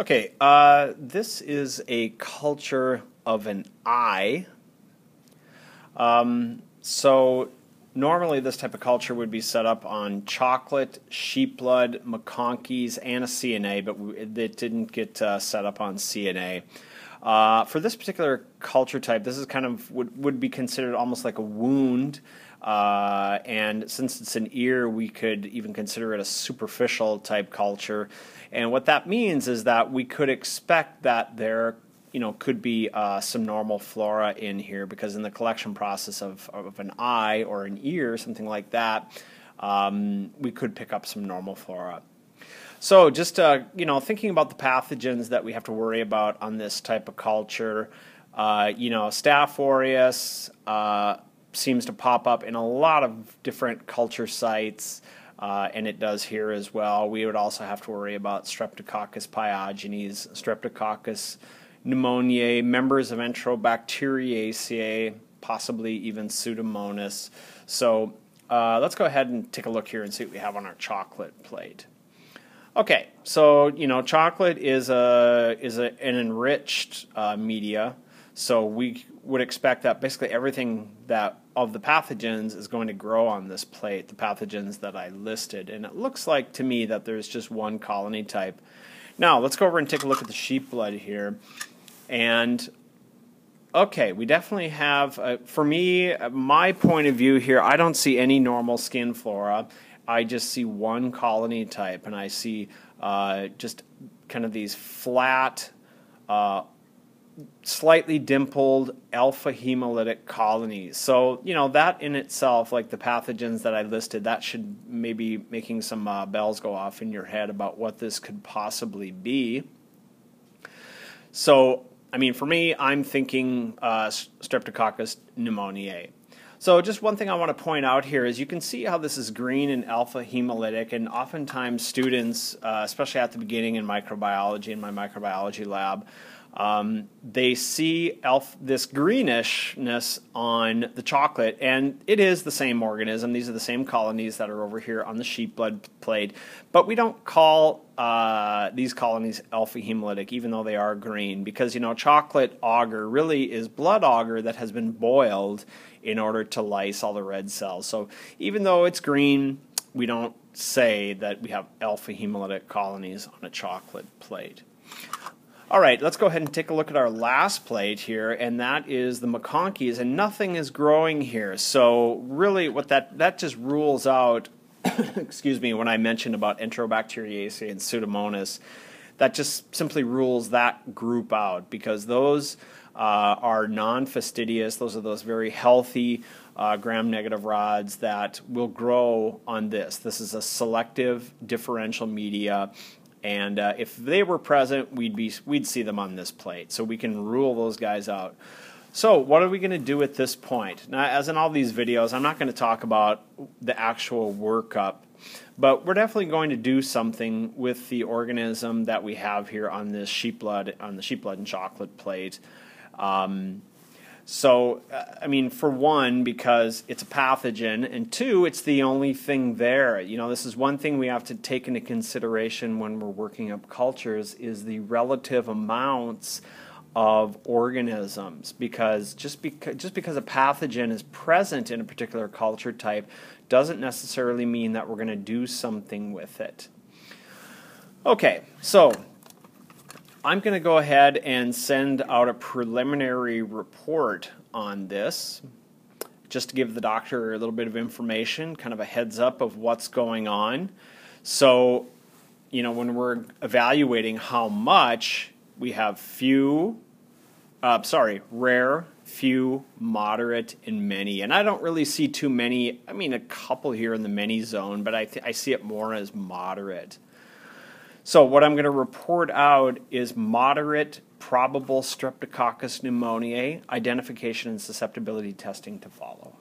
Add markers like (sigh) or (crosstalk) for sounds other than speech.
Okay, uh, this is a culture of an eye. Um, so normally this type of culture would be set up on chocolate, sheep blood, MacConkey's, and a CNA, but it didn't get uh, set up on CNA. Uh, for this particular culture type, this is kind of would, would be considered almost like a wound. Uh, and since it's an ear, we could even consider it a superficial type culture. And what that means is that we could expect that there you know, could be uh, some normal flora in here because in the collection process of, of an eye or an ear, something like that, um, we could pick up some normal flora. So just uh, you know, thinking about the pathogens that we have to worry about on this type of culture, uh, you know, Staph aureus uh, seems to pop up in a lot of different culture sites. Uh, and it does here as well. We would also have to worry about Streptococcus pyogenes, Streptococcus pneumoniae, members of Enterobacteriaceae, possibly even Pseudomonas. So uh, let's go ahead and take a look here and see what we have on our chocolate plate. Okay, so you know, chocolate is a is a, an enriched uh, media, so we would expect that basically everything that of the pathogens is going to grow on this plate, the pathogens that I listed, and it looks like to me that there's just one colony type. Now let's go over and take a look at the sheep blood here. And okay, we definitely have, uh, for me, my point of view here, I don't see any normal skin flora. I just see one colony type, and I see uh, just kind of these flat, uh, slightly dimpled alpha hemolytic colonies. So, you know, that in itself, like the pathogens that I listed, that should maybe making some uh, bells go off in your head about what this could possibly be. So, I mean, for me, I'm thinking uh, Streptococcus pneumoniae. So just one thing I want to point out here is you can see how this is green and alpha hemolytic, and oftentimes students, uh, especially at the beginning in microbiology, in my microbiology lab, um, they see elf, this greenishness on the chocolate, and it is the same organism. These are the same colonies that are over here on the sheep blood plate, but we don't call uh, these colonies alpha hemolytic, even though they are green, because you know chocolate agar really is blood agar that has been boiled in order to lyse all the red cells. So even though it's green, we don't say that we have alpha hemolytic colonies on a chocolate plate. All right, let's go ahead and take a look at our last plate here, and that is the MacConkey's, and nothing is growing here. So really what that, that just rules out, (coughs) excuse me, when I mentioned about Enterobacteriaceae and Pseudomonas, that just simply rules that group out because those uh, are non-fastidious. Those are those very healthy uh, gram-negative rods that will grow on this. This is a selective differential media and uh, if they were present, we'd be we'd see them on this plate. So we can rule those guys out. So what are we going to do at this point? Now, as in all these videos, I'm not going to talk about the actual workup, but we're definitely going to do something with the organism that we have here on this sheep blood on the sheep blood and chocolate plate. Um, so, uh, I mean, for one, because it's a pathogen, and two, it's the only thing there. You know, this is one thing we have to take into consideration when we're working up cultures is the relative amounts of organisms because just because just because a pathogen is present in a particular culture type doesn't necessarily mean that we're going to do something with it. Okay, so I'm going to go ahead and send out a preliminary report on this just to give the doctor a little bit of information, kind of a heads up of what's going on. So, you know, when we're evaluating how much, we have few, uh, sorry, rare, few, moderate, and many. And I don't really see too many, I mean, a couple here in the many zone, but I, I see it more as moderate. So what I'm going to report out is moderate probable Streptococcus pneumoniae identification and susceptibility testing to follow.